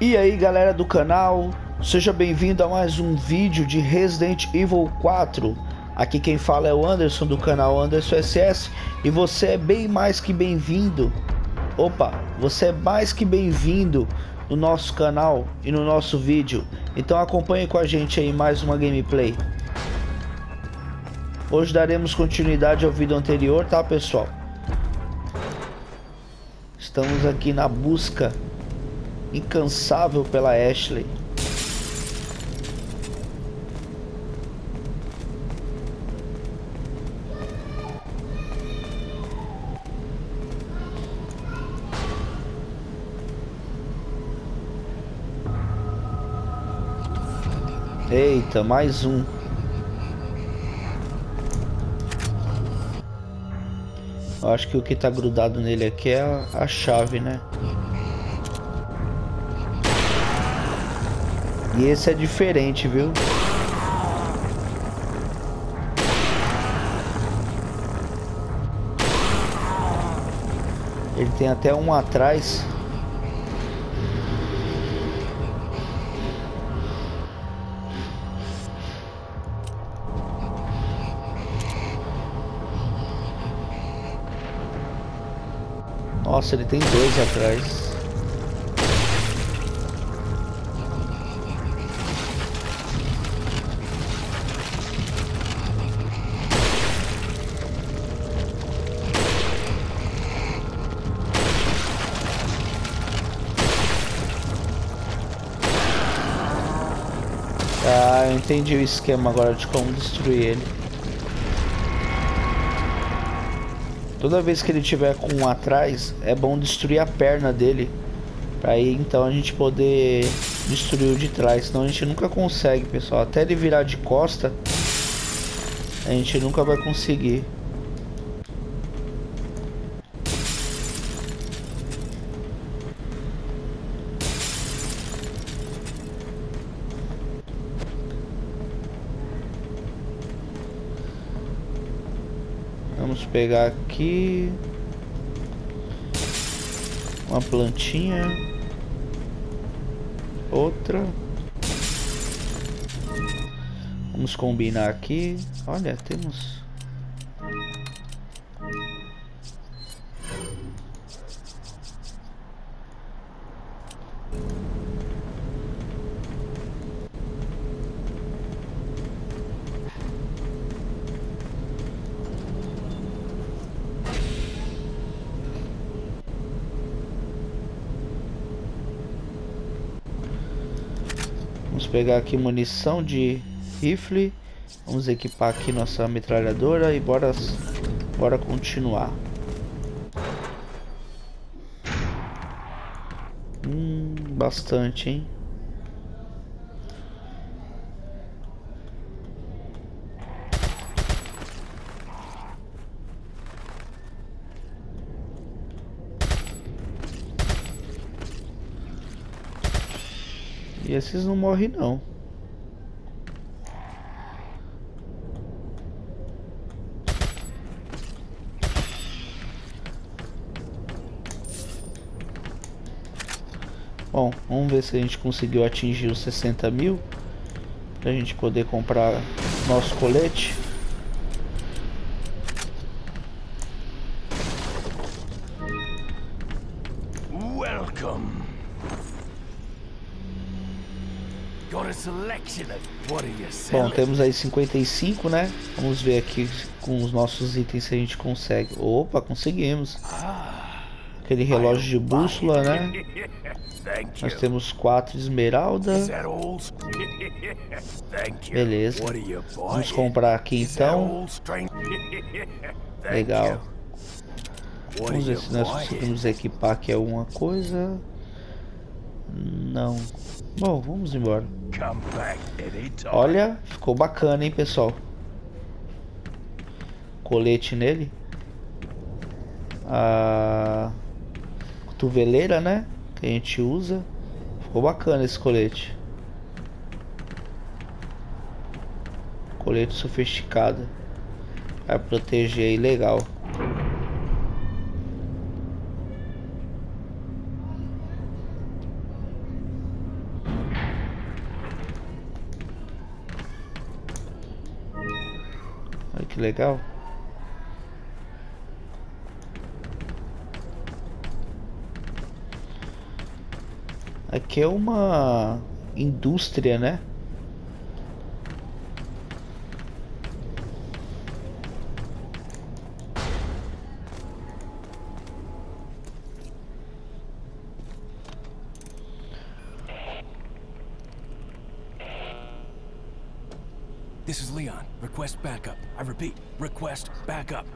E aí galera do canal, seja bem-vindo a mais um vídeo de Resident Evil 4 Aqui quem fala é o Anderson do canal Anderson SS E você é bem mais que bem-vindo. Opa, você é mais que bem-vindo no nosso canal e no nosso vídeo. Então acompanhe com a gente aí mais uma gameplay. Hoje daremos continuidade ao vídeo anterior, tá pessoal? Estamos aqui na busca incansável pela Ashley. Eita, mais um. Eu acho que o que tá grudado nele aqui é a, a chave, né? E esse é diferente, viu? Ele tem até um atrás. Nossa, ele tem dois atrás. Entendi o esquema agora de como destruir ele. Toda vez que ele tiver com um atrás, é bom destruir a perna dele. Pra aí então a gente poder destruir o de trás. Senão a gente nunca consegue, pessoal. Até ele virar de costa, a gente nunca vai conseguir. Pegar aqui uma plantinha, outra. Vamos combinar aqui. Olha, temos Vamos pegar aqui munição de rifle. Vamos equipar aqui nossa metralhadora e bora, bora continuar. Hum, bastante, hein? Esses não morrem não. Bom, vamos ver se a gente conseguiu atingir os 60 mil. Pra gente poder comprar nosso colete. Bom, temos aí 55, né? Vamos ver aqui com os nossos itens se a gente consegue. Opa, conseguimos. Aquele relógio de bússola, né? Nós temos quatro esmeralda. Beleza. Vamos comprar aqui então. Legal. Vamos ver se nós conseguimos equipar aqui alguma coisa. Não. Bom, vamos embora. Olha, ficou bacana, hein, pessoal. Colete nele. A cotoveleira, né? Que a gente usa. Ficou bacana esse colete. Colete sofisticado. Vai proteger aí legal. Que legal. Aqui é uma indústria, né? Request backup.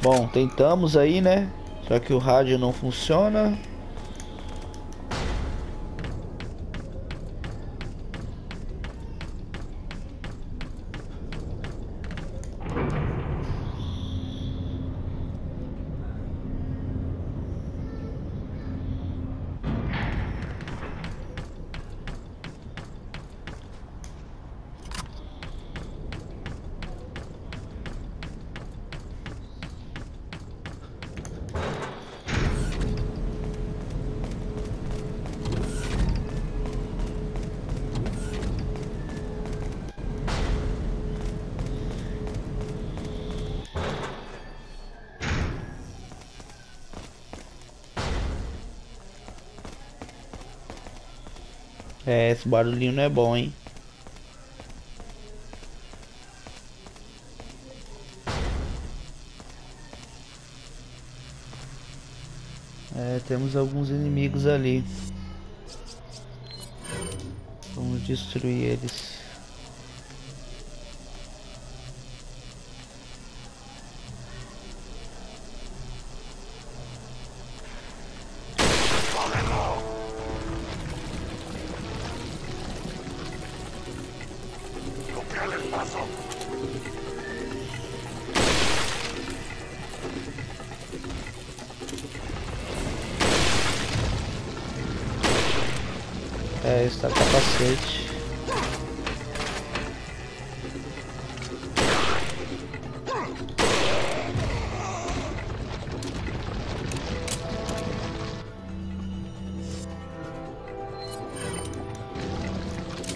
Bom, tentamos aí, né? Só que o rádio não funciona. É, esse barulhinho não é bom, hein? É, temos alguns inimigos ali. Vamos destruir eles. É, está capacete.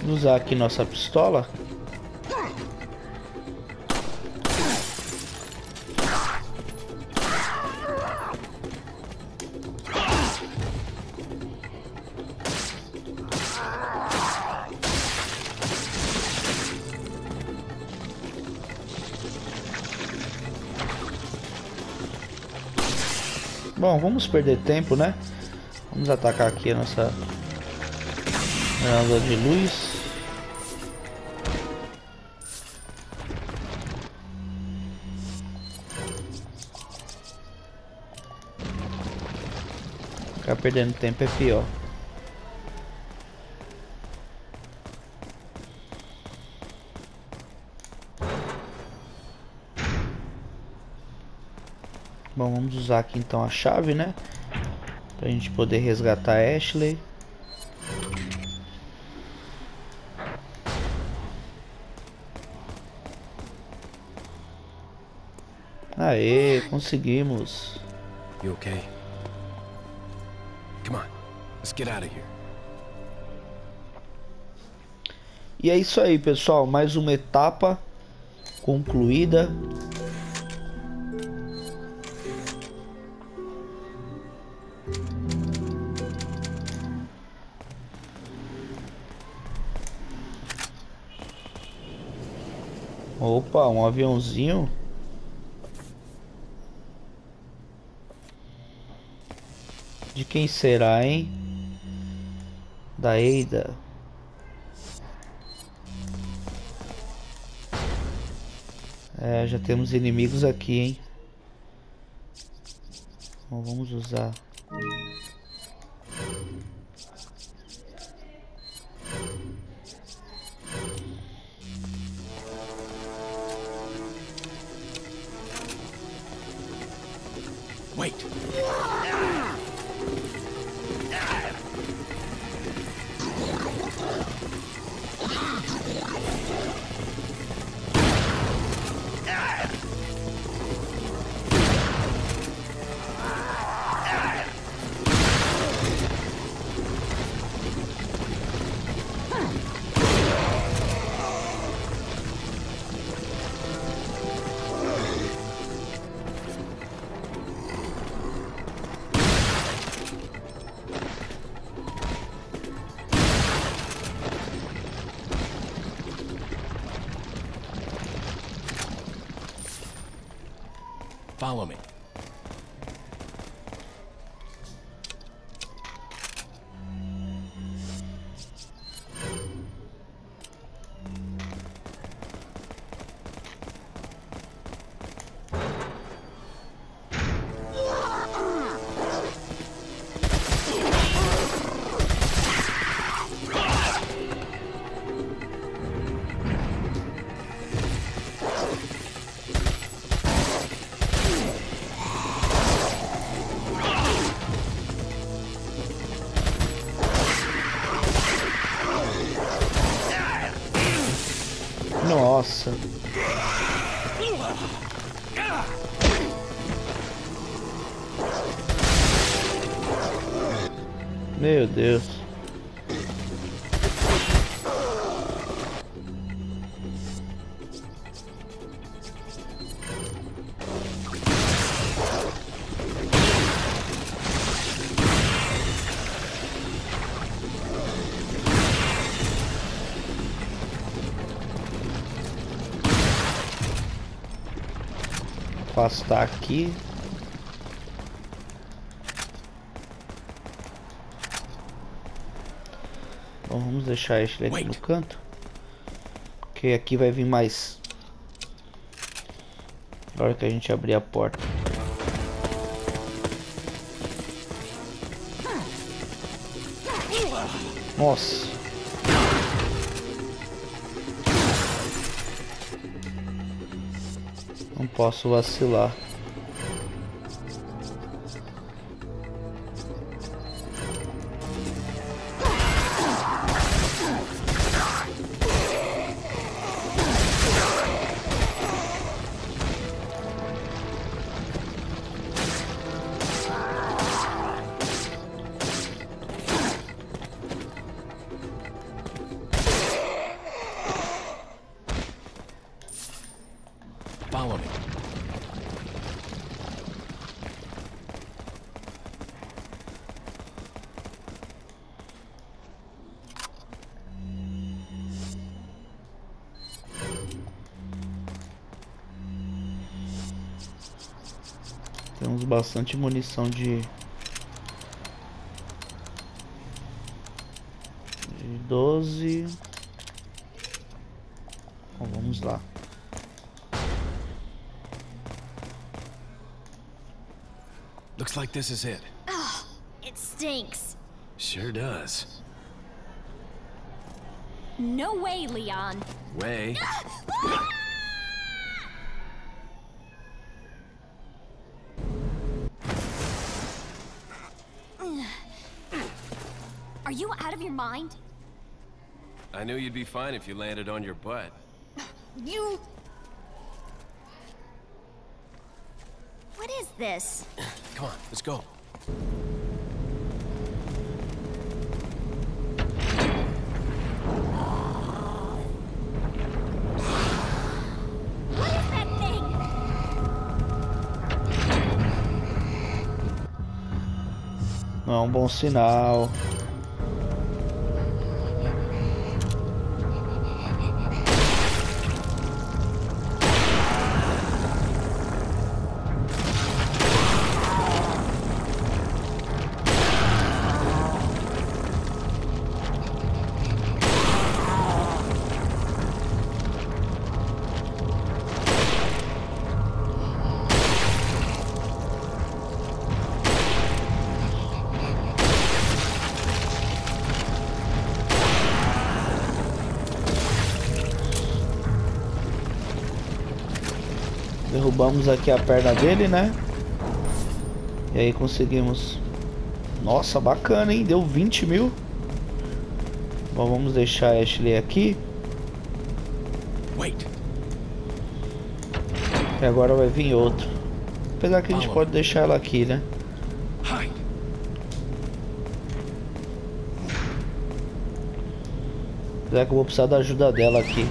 Usar aqui nossa pistola. Vamos perder tempo, né? Vamos atacar aqui a nossa granada de luz. Ficar perdendo tempo é pior. Bom, vamos usar aqui então a chave, né? Pra gente poder resgatar a Ashley. Aê, conseguimos. You okay? Come on, let's get out of here. E é isso aí, pessoal. Mais uma etapa concluída. Opa, um aviãozinho. De quem será, hein? Da Eida. É, já temos inimigos aqui, hein? Bom, vamos usar. Follow me. Nossa. Meu Deus. Aqui. Vamos deixar este aqui no canto. Porque aqui vai vir mais. Na hora que a gente abrir a porta. Nossa. Não posso vacilar. Bastante munição de... De 12... Bom, vamos lá. Looks like this is it. It stinks. Sure does. No way, Leon. Way. You out mind? I knew you'd be fine if you landed on your butt. You... What is this? Come on, let's go. What is that thing? Não é um bom sinal. Derrubamos aqui a perna dele, né? E aí conseguimos. Nossa, bacana, hein? Deu 20 mil. Bom, vamos deixar a Ashley aqui. Wait. E agora vai vir outro. Apesar que a gente pode deixar ela aqui, né? Apesar que eu vou precisar da ajuda dela aqui.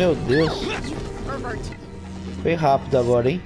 Meu Deus. Foi rápido agora, hein?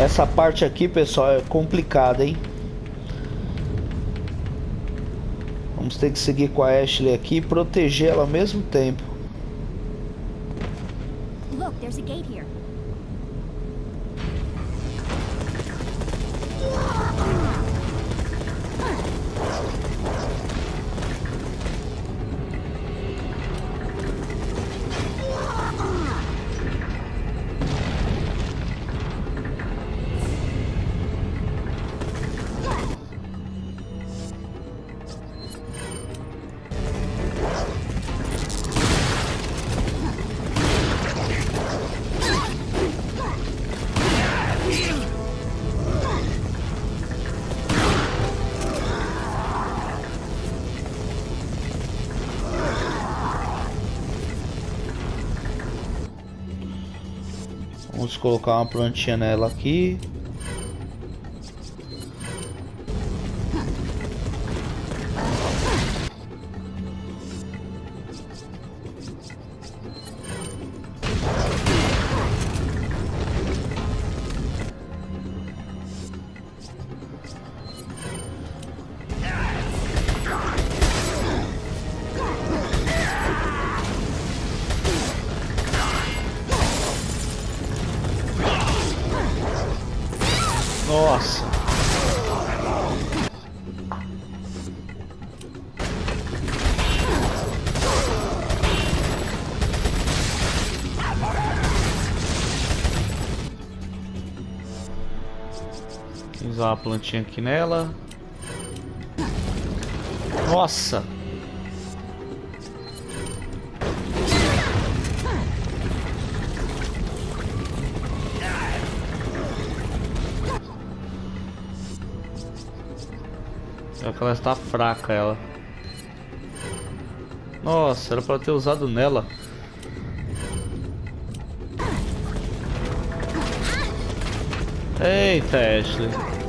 Essa parte aqui, pessoal, é complicada, hein? Vamos ter que seguir com a Ashley aqui e proteger ela ao mesmo tempo. Colocar uma plantinha nela aqui. Plantinha aqui nela. Nossa. É que ela está fraca, ela. Nossa, era eu ter usado nela. Eita, Ashley.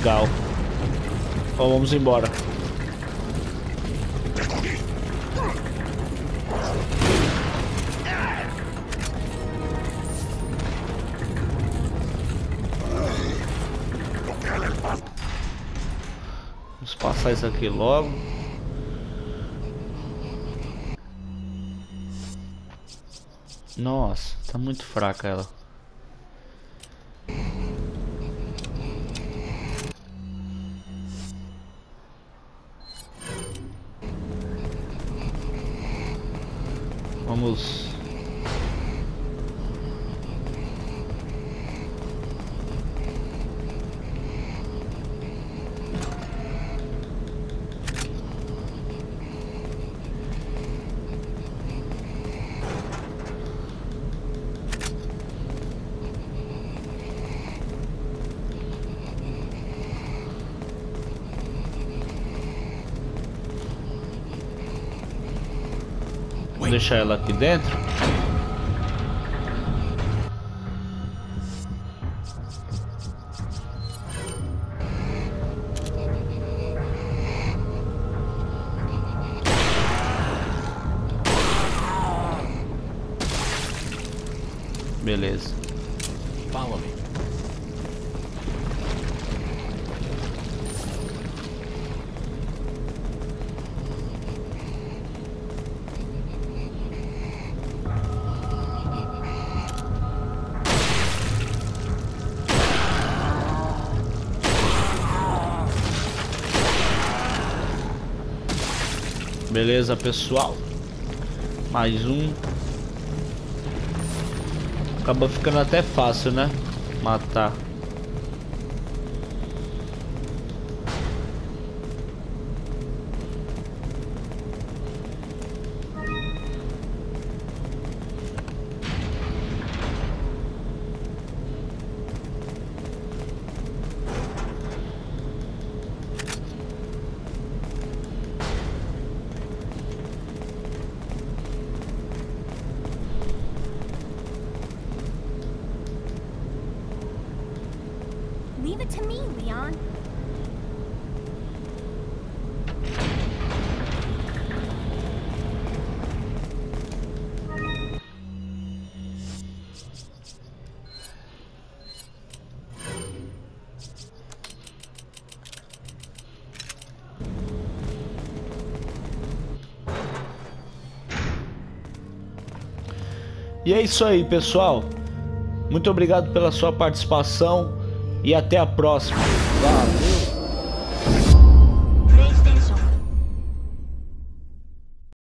Legal. Então vamos embora. Vamos passar isso aqui logo. Nossa, tá muito fraca ela. Deixar ela aqui dentro. Beleza, pessoal. Mais um. Acaba ficando até fácil, né? Matar. To me, Leon. E é isso aí, pessoal. Muito obrigado pela sua participação e até a próxima. Valeu!